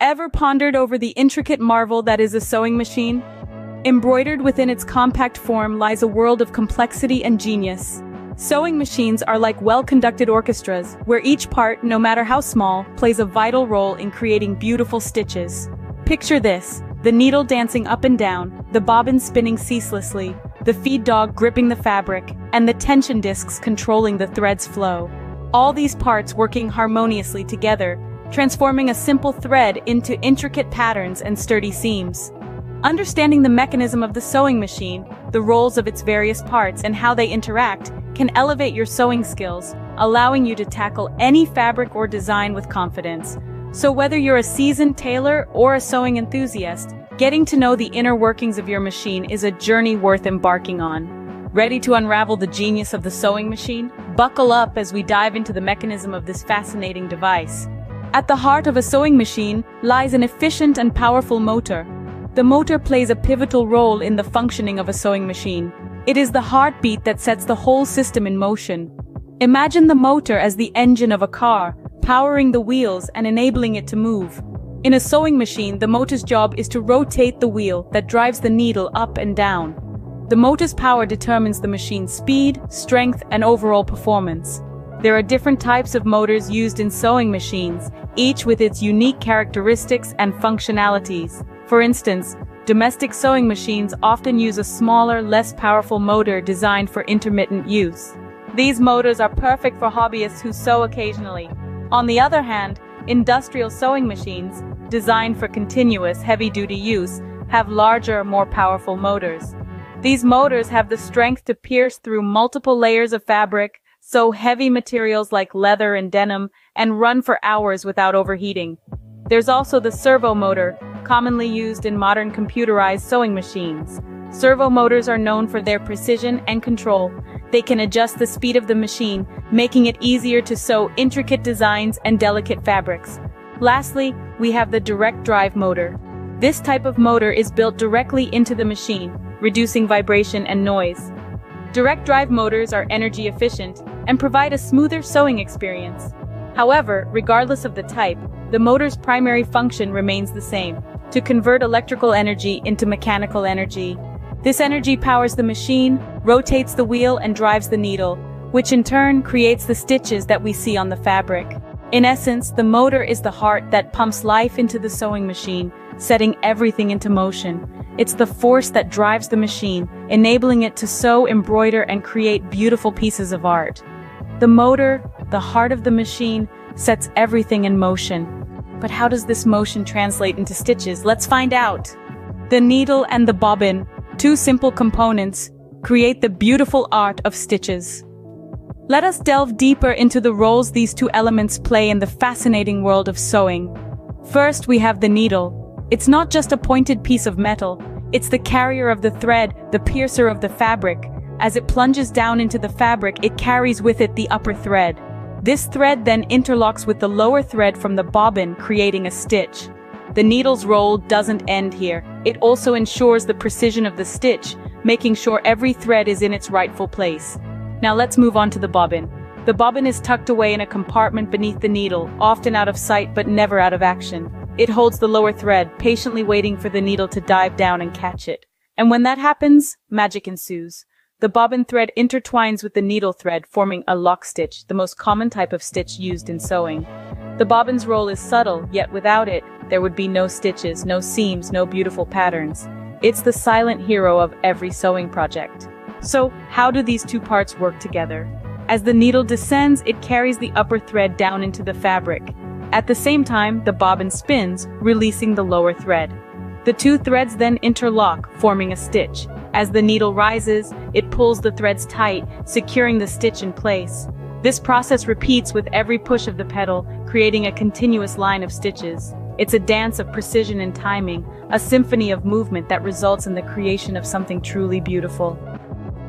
Ever pondered over the intricate marvel that is a sewing machine? Embroidered within its compact form lies a world of complexity and genius. Sewing machines are like well-conducted orchestras, where each part, no matter how small, plays a vital role in creating beautiful stitches. Picture this, the needle dancing up and down, the bobbin spinning ceaselessly, the feed dog gripping the fabric, and the tension discs controlling the thread's flow. All these parts working harmoniously together transforming a simple thread into intricate patterns and sturdy seams. Understanding the mechanism of the sewing machine, the roles of its various parts and how they interact can elevate your sewing skills, allowing you to tackle any fabric or design with confidence. So whether you're a seasoned tailor or a sewing enthusiast, getting to know the inner workings of your machine is a journey worth embarking on. Ready to unravel the genius of the sewing machine? Buckle up as we dive into the mechanism of this fascinating device. At the heart of a sewing machine lies an efficient and powerful motor. The motor plays a pivotal role in the functioning of a sewing machine. It is the heartbeat that sets the whole system in motion. Imagine the motor as the engine of a car, powering the wheels and enabling it to move. In a sewing machine, the motor's job is to rotate the wheel that drives the needle up and down. The motor's power determines the machine's speed, strength, and overall performance. There are different types of motors used in sewing machines, each with its unique characteristics and functionalities. For instance, domestic sewing machines often use a smaller, less powerful motor designed for intermittent use. These motors are perfect for hobbyists who sew occasionally. On the other hand, industrial sewing machines, designed for continuous, heavy-duty use, have larger, more powerful motors. These motors have the strength to pierce through multiple layers of fabric, sew heavy materials like leather and denim, and run for hours without overheating. There's also the servo motor, commonly used in modern computerized sewing machines. Servo motors are known for their precision and control. They can adjust the speed of the machine, making it easier to sew intricate designs and delicate fabrics. Lastly, we have the direct drive motor. This type of motor is built directly into the machine, reducing vibration and noise. Direct drive motors are energy efficient and provide a smoother sewing experience. However, regardless of the type, the motor's primary function remains the same, to convert electrical energy into mechanical energy. This energy powers the machine, rotates the wheel and drives the needle, which in turn creates the stitches that we see on the fabric. In essence, the motor is the heart that pumps life into the sewing machine, setting everything into motion. It's the force that drives the machine, enabling it to sew, embroider, and create beautiful pieces of art. The motor, the heart of the machine, sets everything in motion. But how does this motion translate into stitches? Let's find out. The needle and the bobbin, two simple components, create the beautiful art of stitches. Let us delve deeper into the roles these two elements play in the fascinating world of sewing. First, we have the needle. It's not just a pointed piece of metal, it's the carrier of the thread, the piercer of the fabric. As it plunges down into the fabric, it carries with it the upper thread. This thread then interlocks with the lower thread from the bobbin, creating a stitch. The needle's role doesn't end here. It also ensures the precision of the stitch, making sure every thread is in its rightful place. Now let's move on to the bobbin. The bobbin is tucked away in a compartment beneath the needle, often out of sight but never out of action. It holds the lower thread, patiently waiting for the needle to dive down and catch it. And when that happens, magic ensues. The bobbin thread intertwines with the needle thread, forming a lock stitch, the most common type of stitch used in sewing. The bobbin's role is subtle, yet without it, there would be no stitches, no seams, no beautiful patterns. It's the silent hero of every sewing project. So, how do these two parts work together? As the needle descends, it carries the upper thread down into the fabric. At the same time, the bobbin spins, releasing the lower thread. The two threads then interlock, forming a stitch. As the needle rises, it pulls the threads tight, securing the stitch in place. This process repeats with every push of the pedal, creating a continuous line of stitches. It's a dance of precision and timing, a symphony of movement that results in the creation of something truly beautiful.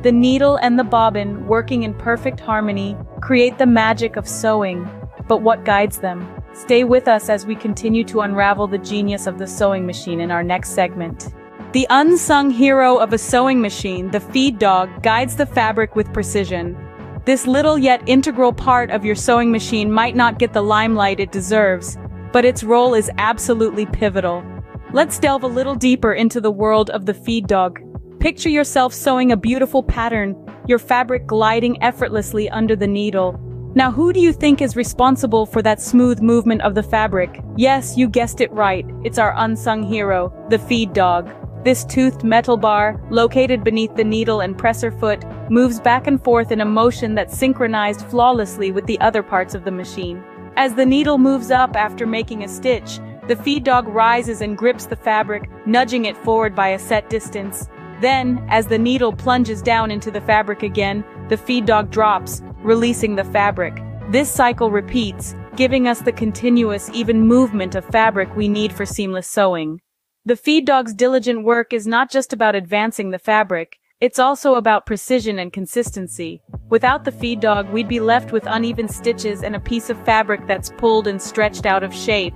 The needle and the bobbin, working in perfect harmony, create the magic of sewing. But what guides them? Stay with us as we continue to unravel the genius of the sewing machine in our next segment. The unsung hero of a sewing machine, the feed dog, guides the fabric with precision. This little yet integral part of your sewing machine might not get the limelight it deserves, but its role is absolutely pivotal. Let's delve a little deeper into the world of the feed dog. Picture yourself sewing a beautiful pattern, your fabric gliding effortlessly under the needle. Now who do you think is responsible for that smooth movement of the fabric? Yes, you guessed it right, it's our unsung hero, the feed dog. This toothed metal bar, located beneath the needle and presser foot, moves back and forth in a motion that's synchronized flawlessly with the other parts of the machine. As the needle moves up after making a stitch, the feed dog rises and grips the fabric, nudging it forward by a set distance. Then, as the needle plunges down into the fabric again, the feed dog drops, releasing the fabric. This cycle repeats, giving us the continuous, even movement of fabric we need for seamless sewing. The feed dog's diligent work is not just about advancing the fabric, it's also about precision and consistency. Without the feed dog, we'd be left with uneven stitches and a piece of fabric that's pulled and stretched out of shape.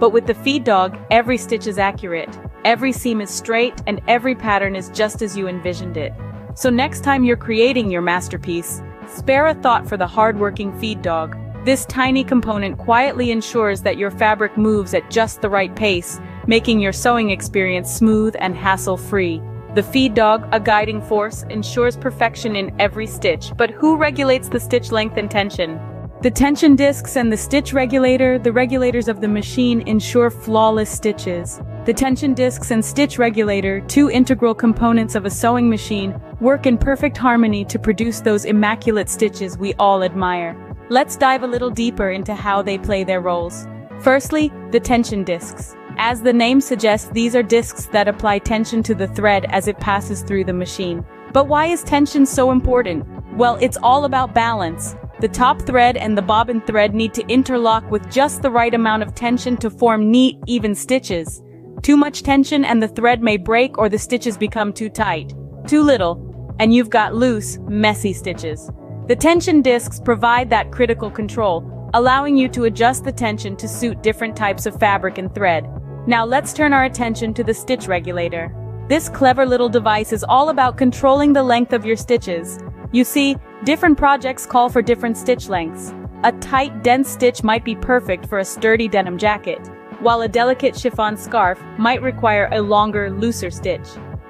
But with the feed dog, every stitch is accurate, every seam is straight, and every pattern is just as you envisioned it. So next time you're creating your masterpiece, spare a thought for the hardworking feed dog. This tiny component quietly ensures that your fabric moves at just the right pace, making your sewing experience smooth and hassle-free. The feed dog, a guiding force, ensures perfection in every stitch, but who regulates the stitch length and tension? The tension discs and the stitch regulator, the regulators of the machine, ensure flawless stitches. The tension discs and stitch regulator, two integral components of a sewing machine, work in perfect harmony to produce those immaculate stitches we all admire. Let's dive a little deeper into how they play their roles. Firstly, the tension discs. As the name suggests, these are discs that apply tension to the thread as it passes through the machine. But why is tension so important? Well, it's all about balance. The top thread and the bobbin thread need to interlock with just the right amount of tension to form neat, even stitches. Too much tension and the thread may break or the stitches become too tight. Too little, and you've got loose, messy stitches. The tension discs provide that critical control, allowing you to adjust the tension to suit different types of fabric and thread. Now let's turn our attention to the stitch regulator. This clever little device is all about controlling the length of your stitches. You see, different projects call for different stitch lengths. A tight, dense stitch might be perfect for a sturdy denim jacket, while a delicate chiffon scarf might require a longer, looser stitch.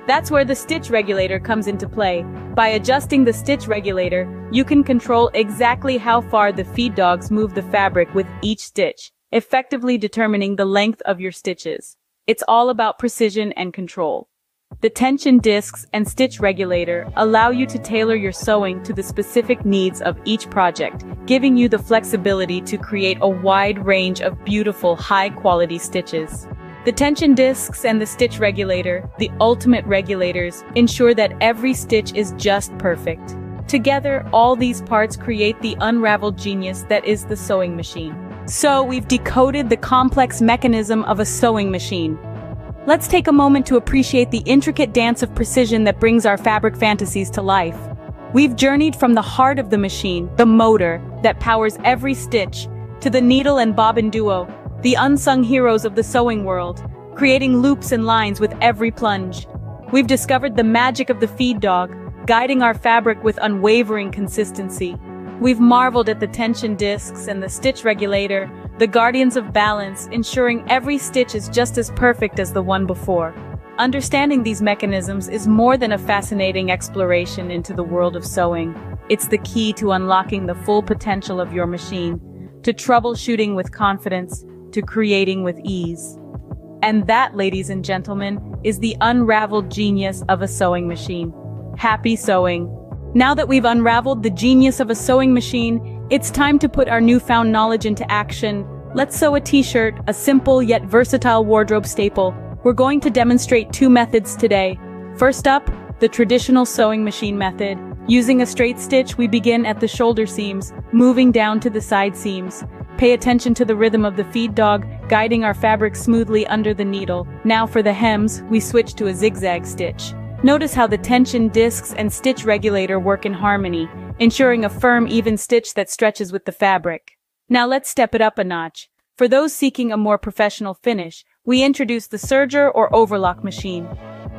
That's where the stitch regulator comes into play. By adjusting the stitch regulator, you can control exactly how far the feed dogs move the fabric with each stitch effectively determining the length of your stitches. It's all about precision and control. The tension discs and stitch regulator allow you to tailor your sewing to the specific needs of each project, giving you the flexibility to create a wide range of beautiful, high-quality stitches. The tension discs and the stitch regulator, the ultimate regulators, ensure that every stitch is just perfect. Together, all these parts create the unraveled genius that is the sewing machine. So we've decoded the complex mechanism of a sewing machine. Let's take a moment to appreciate the intricate dance of precision that brings our fabric fantasies to life. We've journeyed from the heart of the machine, the motor, that powers every stitch, to the needle and bobbin duo, the unsung heroes of the sewing world, creating loops and lines with every plunge. We've discovered the magic of the feed dog, guiding our fabric with unwavering consistency. We've marveled at the tension discs and the stitch regulator, the guardians of balance, ensuring every stitch is just as perfect as the one before. Understanding these mechanisms is more than a fascinating exploration into the world of sewing. It's the key to unlocking the full potential of your machine, to troubleshooting with confidence, to creating with ease. And that, ladies and gentlemen, is the unraveled genius of a sewing machine. Happy sewing! Now that we've unraveled the genius of a sewing machine, it's time to put our newfound knowledge into action. Let's sew a t-shirt, a simple yet versatile wardrobe staple. We're going to demonstrate two methods today. First up, the traditional sewing machine method. Using a straight stitch, we begin at the shoulder seams, moving down to the side seams. Pay attention to the rhythm of the feed dog, guiding our fabric smoothly under the needle. Now for the hems, we switch to a zigzag stitch. Notice how the tension discs and stitch regulator work in harmony, ensuring a firm, even stitch that stretches with the fabric. Now let's step it up a notch. For those seeking a more professional finish, we introduce the serger or overlock machine.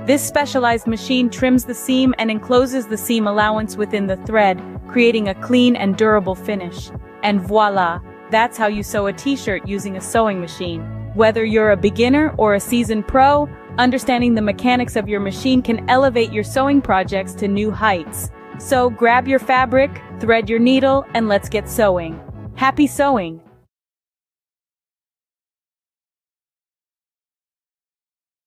This specialized machine trims the seam and encloses the seam allowance within the thread, creating a clean and durable finish. And voila! That's how you sew a t-shirt using a sewing machine. Whether you're a beginner or a seasoned pro, understanding the mechanics of your machine can elevate your sewing projects to new heights. So grab your fabric, thread your needle, and let's get sewing. Happy sewing!